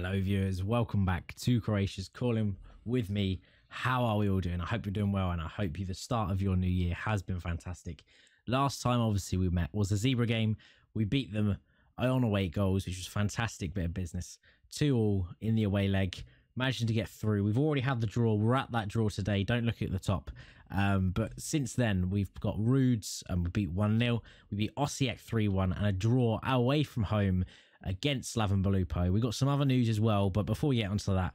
Hello, viewers. Welcome back to Croatia's Calling with me. How are we all doing? I hope you're doing well, and I hope you the start of your new year has been fantastic. Last time, obviously, we met was the Zebra game. We beat them on away goals, which was fantastic bit of business. Two all in the away leg. Managing to get through. We've already had the draw. We're at that draw today. Don't look at the top. Um, but since then, we've got Rudes and we beat 1 0. We beat Osijek 3 1 and a draw away from home against Slaven Belupo. We got some other news as well, but before we get onto that,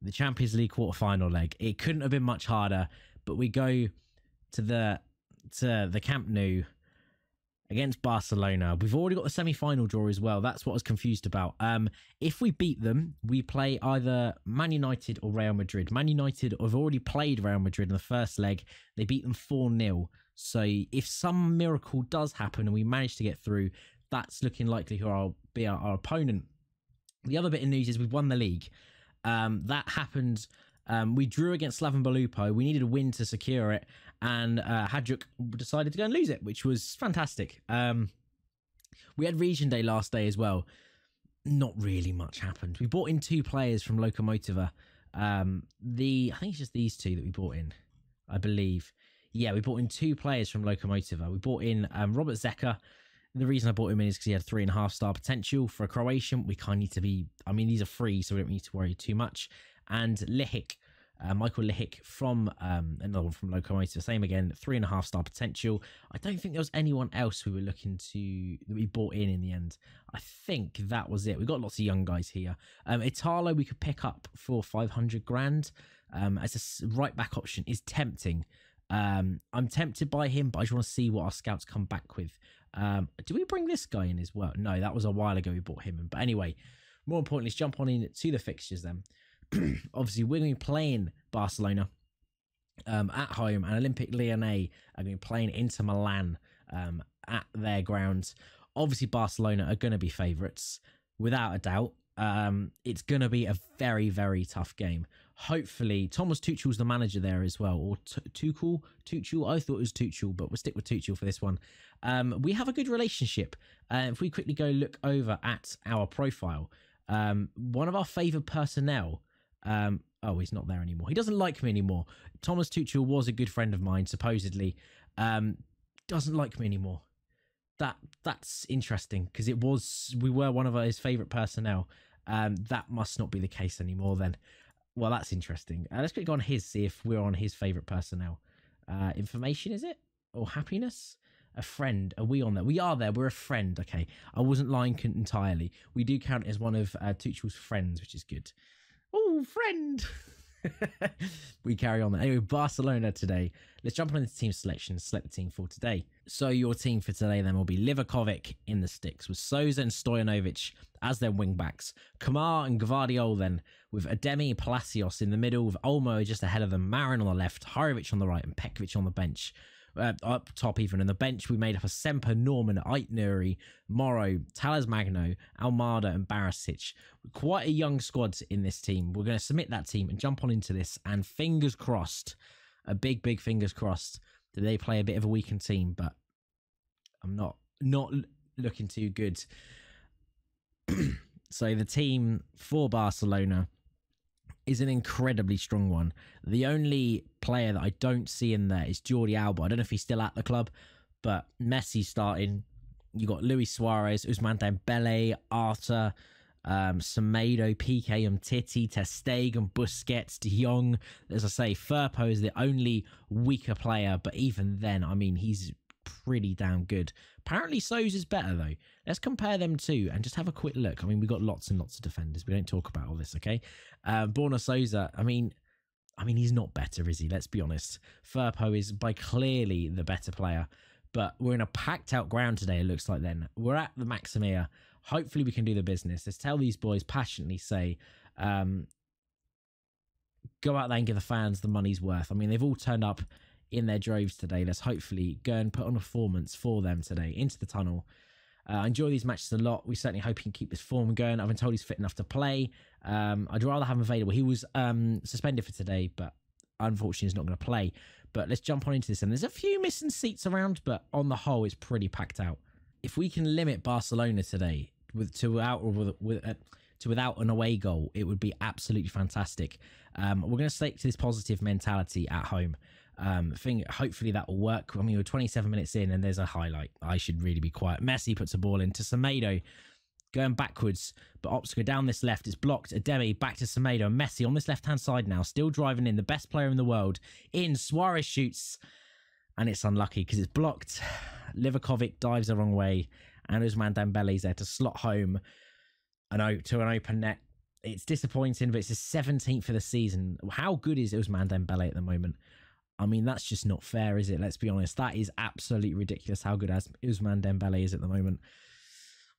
the Champions League quarter-final leg. It couldn't have been much harder, but we go to the to the Camp Nou against Barcelona. We've already got the semi-final draw as well. That's what I was confused about. Um, if we beat them, we play either Man United or Real Madrid. Man United have already played Real Madrid in the first leg. They beat them 4-0. So if some miracle does happen and we manage to get through, that's looking likely who will be our, our, opponent. The other bit of news is we've won the league. Um, that happened. Um, we drew against Slaven Belupo. We needed a win to secure it, and uh, Hajduk decided to go and lose it, which was fantastic. Um, we had Region Day last day as well. Not really much happened. We bought in two players from Lokomotiva. Um, the I think it's just these two that we bought in, I believe. Yeah, we bought in two players from Lokomotiva. We bought in um, Robert Zecker the reason I bought him in is because he had three and a half star potential. For a Croatian, we kind of need to be, I mean, these are free, so we don't need to worry too much. And Lihik, uh, Michael Lihik from um, another one from Lokomotiv, same again, three and a half star potential. I don't think there was anyone else we were looking to that we bought in in the end. I think that was it. We got lots of young guys here. Um, Italo we could pick up for 500 grand um, as a right back option is tempting. Um, I'm tempted by him, but I just want to see what our scouts come back with. Um, do we bring this guy in as well? No, that was a while ago we bought him in. But anyway, more importantly, let's jump on in to the fixtures then. Obviously, we're going to be playing Barcelona um, at home, and Olympique Lyonnais are going to be playing Inter Milan um, at their grounds. Obviously, Barcelona are going to be favourites without a doubt. Um, it's going to be a very, very tough game hopefully Thomas Tuchel's the manager there as well, or Tuchel. Tuchel, I thought it was Tuchel, but we'll stick with Tuchel for this one. Um, we have a good relationship. Uh, if we quickly go look over at our profile, um, one of our favourite personnel. Um, oh, he's not there anymore. He doesn't like me anymore. Thomas Tuchel was a good friend of mine, supposedly. Um, doesn't like me anymore. That that's interesting because it was we were one of his favourite personnel. Um, that must not be the case anymore. Then well, that's interesting. Uh, let's click on his, see if we're on his favorite personnel. Uh, information, is it? Or happiness? A friend. Are we on there? We are there. We're a friend. Okay. I wasn't lying entirely. We do count as one of uh, Tuchel's friends, which is good. Oh, friend. we carry on. Anyway, Barcelona today. Let's jump into the team selection select the team for today. So your team for today then will be Livakovic in the sticks with Sosa and Stojanovic as their wing backs. Kamar and Gvardiol then with Ademi Palacios in the middle with Olmo just ahead of them, Marin on the left, Hajrovic on the right and Petkovic on the bench uh, up top even. In the bench, we made up a Semper, Norman, Aït-Nouri, Morrow, Talles Magno, Almada, and Barisic. Quite a young squad in this team. We're going to submit that team and jump on into this. And fingers crossed, a big, big fingers crossed they play a bit of a weakened team, but I'm not not looking too good. so the team for Barcelona is an incredibly strong one. The only player that I don't see in there is Jordi Alba. I don't know if he's still at the club, but Messi starting. You got Luis Suarez, Ousmane Dembele, Arthur, um, Semedo, Piqué, Umtiti, ter Stegen, Busquets, De Jong. As I say, Firpo is the only weaker player, but even then, I mean, he's pretty damn good. Apparently, Sosa is better though. Let's compare them two and just have a quick look. I mean, we've got lots and lots of defenders. We don't talk about all this, okay? Uh, Borna Sosa, I mean, I mean, he's not better, is he? Let's be honest. Firpo is by clearly the better player, but we're in a packed out ground today. It looks like. Then we're at the Maksimir. Hopefully, we can do the business. Let's tell these boys passionately say, um, go out there and give the fans the money's worth. I mean, they've all turned up in their droves today. Let's hopefully go and put on a performance for them today into the tunnel. Uh, I enjoy these matches a lot. We certainly hope he can keep this form going. I've been told he's fit enough to play. Um, I'd rather have him available. He was um, suspended for today, but unfortunately he's not going to play. But let's jump on into this. And there's a few missing seats around, but on the whole, it's pretty packed out. If we can limit Barcelona today with to out with, with uh, to without an away goal, it would be absolutely fantastic. Um, we're going to stick to this positive mentality at home. Um, think hopefully that will work. I mean, we're 27 minutes in, and there's a highlight. I should really be quiet. Messi puts a ball into Semedo, going backwards, but go down this left. It's blocked. Ademi back to Semedo. And Messi on this left hand side now, still driving in. The best player in the world. In Suarez shoots, and it's unlucky because it's blocked. Livakovic dives the wrong way, and Ousmane Dembele's there to slot home an to an open net. It's disappointing, but it's the 17th for the season. How good is Ousmane Dembele at the moment? I mean, that's just not fair, is it? Let's be honest. That is absolutely ridiculous how good as Ousmane Dembele is at the moment.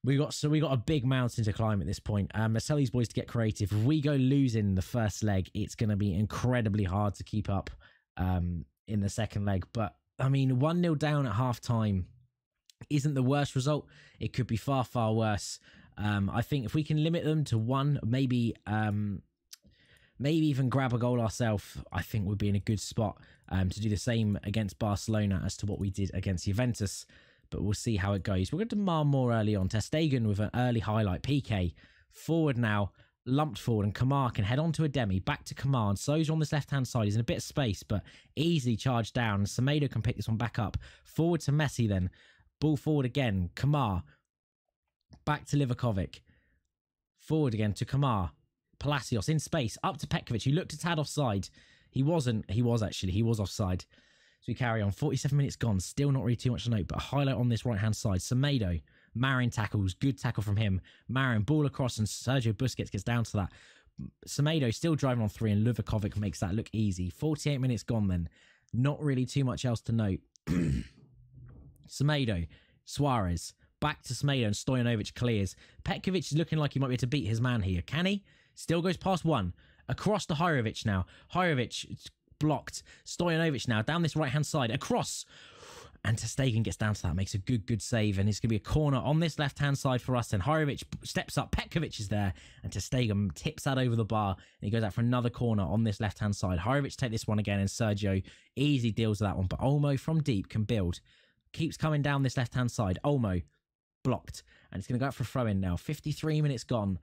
We got so we got a big mountain to climb at this point. Um, tell these boys to get creative. If we go losing the first leg, it's going to be incredibly hard to keep up um, in the second leg. But I mean, one 0 down at half time isn't the worst result. It could be far far worse. Um, I think if we can limit them to one, maybe um, maybe even grab a goal ourselves, I think we'd be in a good spot um, to do the same against Barcelona as to what we did against Juventus. But we'll see how it goes. We're going to demand more early on. ter Stegen with an early highlight. Piqué forward now, lumped forward, and Kamar can head on to Ademi. Back to Kamar. So's on this left hand side. He's in a bit of space, but easily charged down. Semedo can pick this one back up. Forward to Messi then. Ball forward again. Kamar Back to Livakovic. Forward again to Kamar. Palacios in space. Up to Petkovic. He looked a tad offside. He wasn't. He was actually. He was offside. So we carry on. 47 minutes gone. Still not really too much to note, but a highlight on this right hand side. Semedo. Marin tackles. Good tackle from him. Marin ball across and Sergio Busquets gets down to that. Semedo still driving on three and Livakovic makes that look easy. 48 minutes gone then. Not really too much else to note. Semedo. Suarez. Back to Semedo and Stojanovic clears. Petkovic is looking like he might be able to beat his man here. Can he? Still goes past one. Across to Hajrovic now. Hajrovic blocked. Stojanovic now down this right hand side. Across. And ter Stegen gets down to that, makes a good, good save, and it's going to be a corner on this left hand side for us. And Hajrovic steps up, Petkovic is there, and ter Stegen tips that over the bar, and he goes out for another corner on this left hand side. Hajrovic take this one again, and Sergio easy deals with that one, but Olmo from deep can build. Keeps coming down this left hand side. Olmo blocked. And it's going to go out for a throw in now. 53 minutes gone.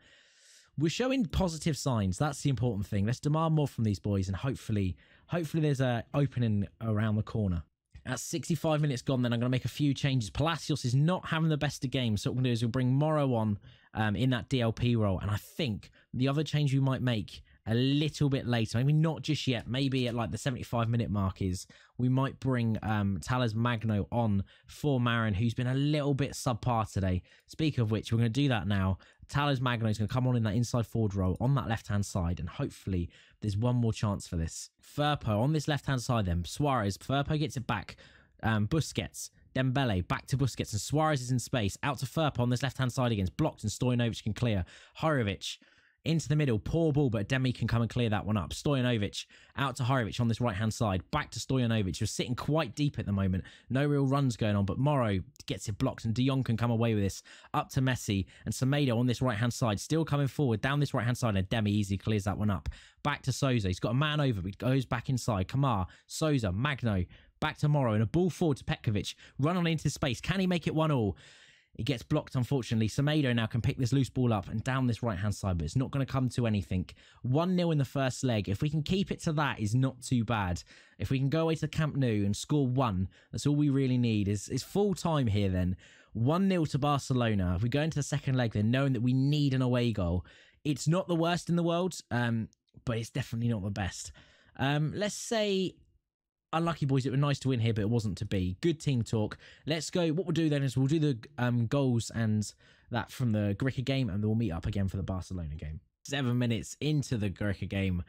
We're showing positive signs. That's the important thing. Let's demand more from these boys and hopefully, hopefully there's a opening around the corner. At 65 minutes gone, then I'm going to make a few changes. Palacios is not having the best of games. So what we're going to do is we'll bring Morrow on um, in that DLP role. And I think the other change we might make a little bit later, maybe not just yet, maybe at like the 75 minute mark is we might bring um Talles Magno on for Marin, who's been a little bit subpar today. Speak of which, we're going to do that now. Talles Magno is going to come on in that inside forward role on that left hand side, and hopefully there's one more chance for this. Firpo on this left hand side, then Suarez. Firpo gets it back. Um, Busquets. Dembele back to Busquets and Suarez is in space. Out to Firpo on this left hand side against blocked and Stojanovic can clear. Hajrovic into the middle, poor ball, but Demi can come and clear that one up. Stojanovic out to Hajrovic on this right hand side, back to Stojanovic, who's sitting quite deep at the moment. No real runs going on, but Morrow gets it blocked, and De Jong can come away with this. Up to Messi and Semedo on this right hand side, still coming forward down this right hand side, and Demi easily clears that one up. Back to Sosa, he's got a man over, but goes back inside. Kamar, Sosa, Magno, back to Morrow, and a ball forward to Petkovic. Run on into space. Can he make it one all? It gets blocked, unfortunately. Semedo now can pick this loose ball up and down this right hand side, but it's not going to come to anything. 1 0 in the first leg. If we can keep it to that, is not too bad. If we can go away to Camp Nou and score one, that's all we really need. Is is full time here then. 1 0 to Barcelona. If we go into the second leg, then knowing that we need an away goal, it's not the worst in the world, um, but it's definitely not the best. Um, let's say unlucky boys. It was nice to win here, but it wasn't to be. Good team talk. Let's go. What we'll do then is we'll do the um, goals and that from the Gorica game, and then we'll meet up again for the Barcelona game. Seven minutes into the Gorica game,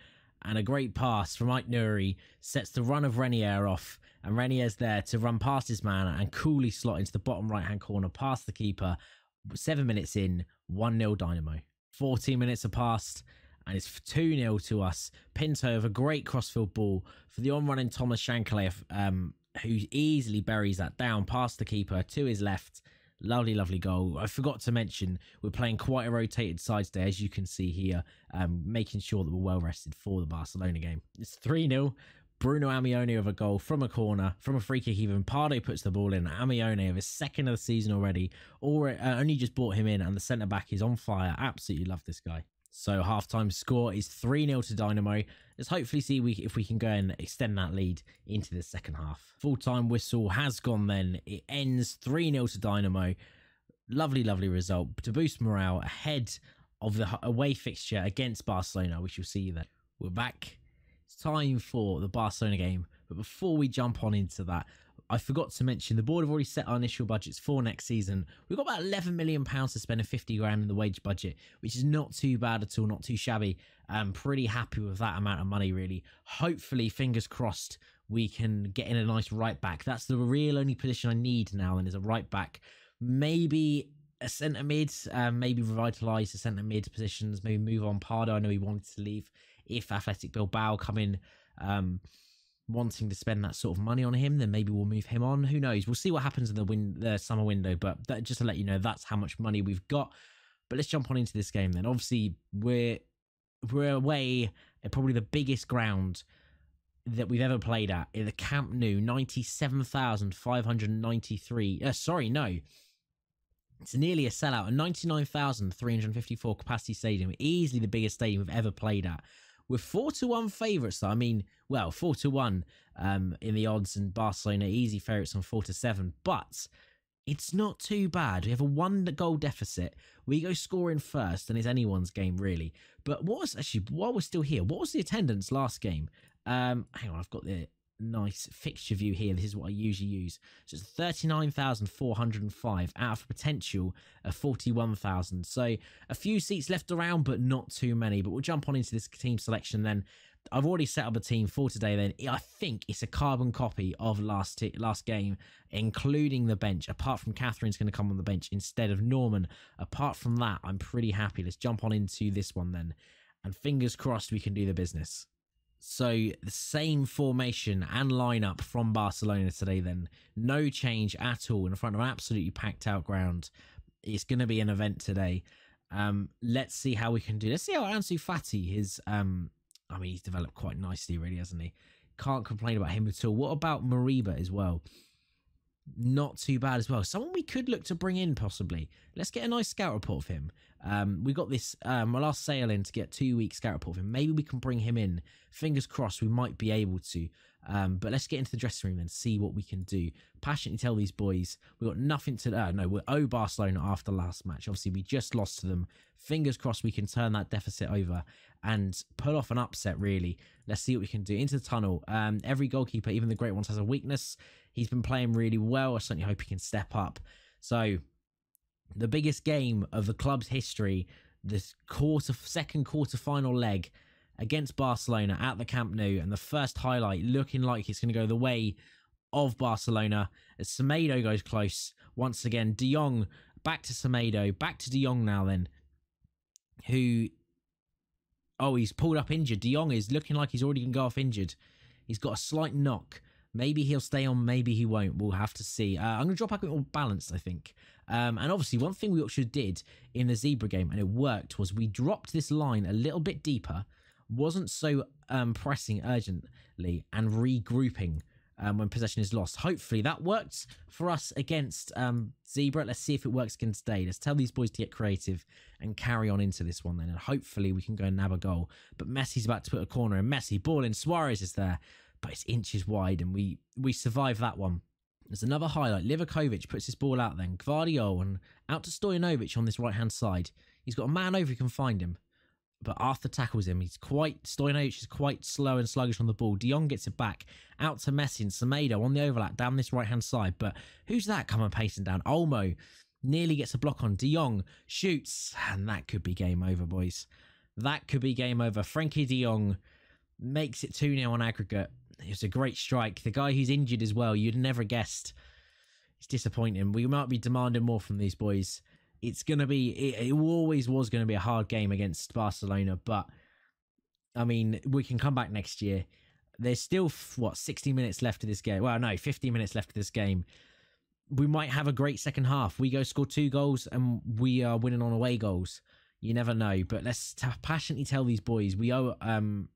and a great pass from Aït-Nouri sets the run of Renier off, and Renier's there to run past his man and coolly slot into the bottom right hand corner past the keeper. Seven minutes in, 1 0 Dynamo. 14 minutes have passed and it's 2 0 to us. Pinto with a great crossfield ball for the on running Thomas Shankly, um, who easily buries that down past the keeper to his left. Lovely, lovely goal. I forgot to mention we're playing quite a rotated side today, as you can see here, um, making sure that we're well rested for the Barcelona game. It's 3 0. Bruno Amione with a goal from a corner, from a free kick even. Pardo puts the ball in. Amione of his second of the season already. Or uh, only just brought him in and the centre back is on fire. Absolutely love this guy. So halftime score is 3-0 to Dynamo. Let's hopefully see if we can go and extend that lead into the second half. Full-time whistle has gone then. It ends 3-0 to Dynamo. Lovely, lovely result to boost morale ahead of the away fixture against Barcelona. We shall see that. We're back. It's time for the Barcelona game. But before we jump on into that, I forgot to mention the board have already set our initial budgets for next season. We've got about 11 million pounds to spend a 50 grand in the wage budget, which is not too bad at all, not too shabby. I'm pretty happy with that amount of money, really. Hopefully, fingers crossed, we can get in a nice right back. That's the real only position I need now, and is a right back. Maybe a centre mid, um, maybe revitalise the centre mid positions, maybe move on Pardo. I know he wanted to leave. If Athletic Bilbao come in, um, wanting to spend that sort of money on him, then maybe we'll move him on. Who knows? We'll see what happens in the win the summer window. But that, just to let you know, that's how much money we've got. But let's jump on into this game then. Obviously, we're we're away at probably the biggest ground that we've ever played at in the Camp Nou, ninety-seven thousand five hundred ninety-three. Uh, sorry, no. It's nearly a sellout, a 99,354 capacity stadium, easily the biggest stadium we've ever played at. We're four to one favourites, though. I mean, well, four to one um, in the odds, and Barcelona easy favourites on four to seven. But it's not too bad. We have a one goal deficit. We go scoring first, and it's anyone's game really. But what was actually while we're still here? What was the attendance last game? Um, hang on, I've got the nice fixture view here. This is what I usually use. So it's 39,405 out of potential of 41,000. So a few seats left around, but not too many. But we'll jump on into this team selection then. I've already set up a team for today. Then I think it's a carbon copy of last last game, including the bench. Apart from Catherine's going to come on the bench instead of Norman. Apart from that, I'm pretty happy. Let's jump on into this one then, and fingers crossed we can do the business. So the same formation and lineup from Barcelona today. Then no change at all in front of an absolutely packed out ground. It's going to be an event today. Um, let's see how we can do. Let's see how Ansu Fati is. Um, I mean, he's developed quite nicely, really, hasn't he? Can't complain about him at all. What about Moriba as well? Not too bad as well. Someone we could look to bring in possibly. Let's get a nice scout report of him. Um, we got this um, our last sale in to get two weeks scout report of him. Maybe we can bring him in. Fingers crossed, we might be able to. Um, but let's get into the dressing room and see what we can do. Passionately tell these boys we got nothing to. Uh, no, we're owe Barcelona after last match. Obviously, we just lost to them. Fingers crossed we can turn that deficit over and pull off an upset. Really, let's see what we can do into the tunnel. Um, every goalkeeper, even the great ones, has a weakness. He's been playing really well. I certainly hope he can step up. So the biggest game of the club's history, this quarter second quarter final leg against Barcelona at the Camp Nou, and the first highlight looking like it's going to go the way of Barcelona as Semedo goes close once again. De Jong back to Semedo, back to De Jong now. Then, who? Oh, he's pulled up injured. De Jong is looking like he's already going to go off injured. He's got a slight knock. Maybe he'll stay on, maybe he won't. We'll have to see. Uh, I'm going to drop back a bit more balanced, I think. Um, and obviously, one thing we actually did in the Zebra game, and it worked, was we dropped this line a little bit deeper, wasn't so um, pressing urgently, and regrouping um, when possession is lost. Hopefully, that worked for us against um, Zebra. Let's see if it works again today. Let's tell these boys to get creative and carry on into this one then. And hopefully, we can go and nab a goal. But Messi's about to put a corner, and Messi, ball in, Suarez is there but it's inches wide, and we we survive that one. There's another highlight. Livakovic puts his ball out then. Gvardiol and out to Stojanovic on this right hand side. He's got a man over who can find him. But Arthur tackles him. He's quite Stojanovic is quite slow and sluggish on the ball. De Jong gets it back out to Messi and Semedo on the overlap down this right hand side. But who's that coming pacing down? Olmo nearly gets a block on. De Jong shoots, and that could be game over, boys. That could be game over. Frenkie De Jong makes it 2 0 on aggregate. It was a great strike. The guy who's injured as well, you'd never guessed. It's disappointing. We might be demanding more from these boys. It's going to be, it, it always was going to be a hard game against Barcelona, but I mean, we can come back next year. There's still, what, 60 minutes left of this game. Well, no, 50 minutes left of this game. We might have a great second half. We go score two goals and we are winning on away goals. You never know. But let's passionately tell these boys we owe um,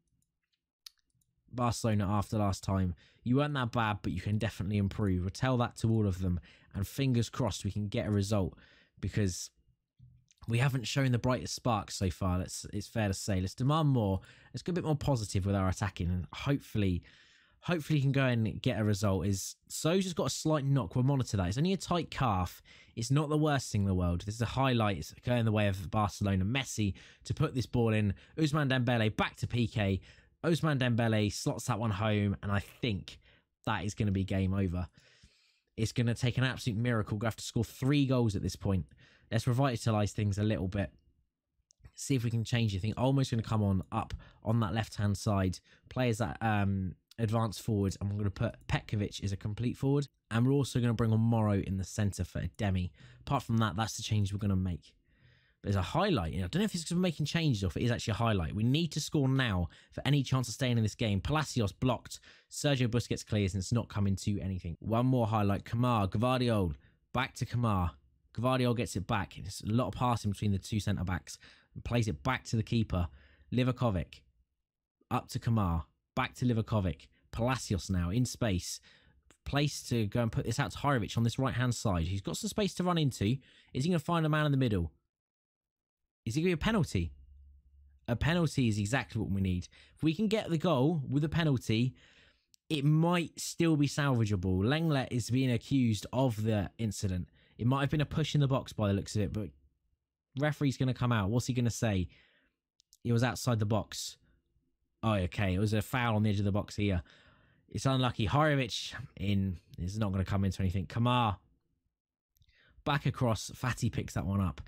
Barcelona after last time. You weren't that bad, but you can definitely improve. We'll tell that to all of them, and fingers crossed we can get a result because we haven't shown the brightest sparks so far. Let's it's fair to say. Let's demand more. Let's go a bit more positive with our attacking, and hopefully, hopefully, he can go and get a result. Is So's just got a slight knock. We'll monitor that. It's only a tight calf. It's not the worst thing in the world. This is a highlight. It's going the way of Barcelona. Messi to put this ball in. Ousmane Dembele back to Piqué. Ousmane Dembele slots that one home, and I think that is going to be game over. It's going to take an absolute miracle. We have to score three goals at this point. Let's revitalise things a little bit. See if we can change anything. Almost going to come on up on that left hand side. Players that um, advance forward. I'm going to put Petkovic as a complete forward. And we're also going to bring on Morrow in the centre for Demi. Apart from that, that's the change we're going to make. There's a highlight. I don't know if it's because we're making changes or if it is actually a highlight. We need to score now for any chance of staying in this game. Palacios blocked. Sergio Busquets clears and it's not coming to anything. One more highlight. Kamar, Gvardiol. Back to Kamar. Gvardiol gets it back. It's a lot of passing between the two centre backs and plays it back to the keeper. Livakovic up to Kamar, back to Livakovic. Palacios now in space. Place to go and put this out to Hajrovic on this right hand side. He's got some space to run into. Is he going to find a man in the middle? Is it going to be a penalty? A penalty is exactly what we need. If we can get the goal with a penalty, it might still be salvageable. Lenglet is being accused of the incident. It might have been a push in the box by the looks of it, but referee's going to come out. What's he going to say? It was outside the box. Oh, okay. It was a foul on the edge of the box here. It's unlucky. Hajrovic in is not going to come into anything. Kamar back across. Fati picks that one up.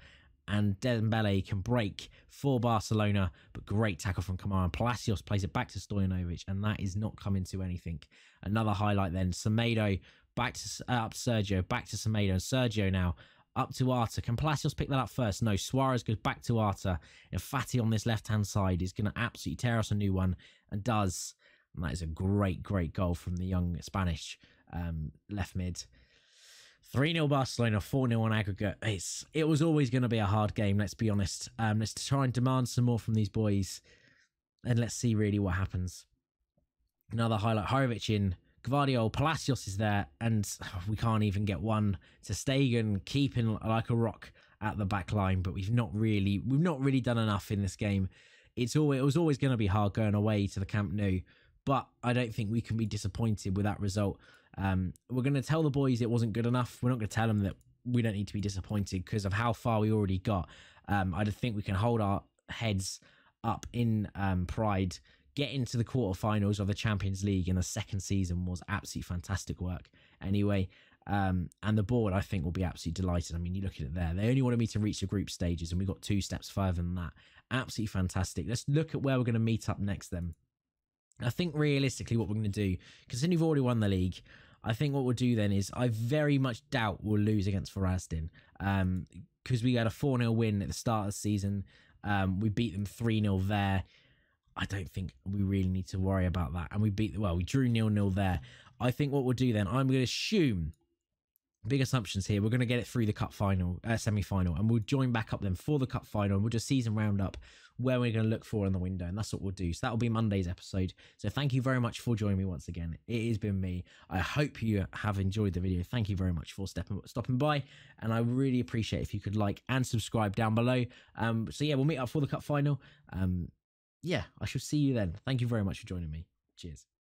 And Dembele can break for Barcelona, but great tackle from Kamar. And Palacios plays it back to Stojanovic, and that is not coming to anything. Another highlight then. Semedo back to uh, up Sergio, back to Semedo, and Sergio now up to Arta. Can Palacios pick that up first? No. Suarez goes back to Arta. And Fati on this left hand side is going to absolutely tear us a new one and does. And that is a great, great goal from the young Spanish um, left mid. 3 0 Barcelona, 4 0 on aggregate. It's It was always going to be a hard game, let's be honest. Um, let's try and demand some more from these boys. And let's see really what happens. Another highlight Hajrovic in Gvardiol, Palacios is there, and we can't even get one. ter Stegen keeping like a rock at the back line, but we've not really we've not really done enough in this game. It's always it was always going to be hard going away to the Camp Nou, but I don't think we can be disappointed with that result. Um, we're going to tell the boys it wasn't good enough. We're not going to tell them that we don't need to be disappointed because of how far we already got. Um, I think we can hold our heads up in um, pride getting to the quarterfinals of the Champions League in the second season was absolutely fantastic work. Anyway, um, and the board, I think, will be absolutely delighted. I mean, you look at it there. They only wanted me to reach the group stages, and we got two steps further than that. Absolutely fantastic. Let's look at where we're going to meet up next then. I think realistically, what we're going to do, because we've already won the league, I think what we'll do then is I very much doubt we'll lose against Varazdin because um, we had a 4 0 win at the start of the season. Um, we beat them 3 0 there. I don't think we really need to worry about that. And we beat, well, we drew nil nil there. I think what we'll do then, I'm going to assume big assumptions here. We're going to get it through the cup final, uh, semi final, and we'll join back up then for the cup final. And we'll just season round up where we're going to look for in the window. And that's what we'll do. So that will be Monday's episode. So thank you very much for joining me once again. It has been me. I hope you have enjoyed the video. Thank you very much for stepping, stopping by. And I really appreciate if you could like and subscribe down below. Um, so yeah, we'll meet up for the cup final. Um, yeah, I shall see you then. Thank you very much for joining me. Cheers.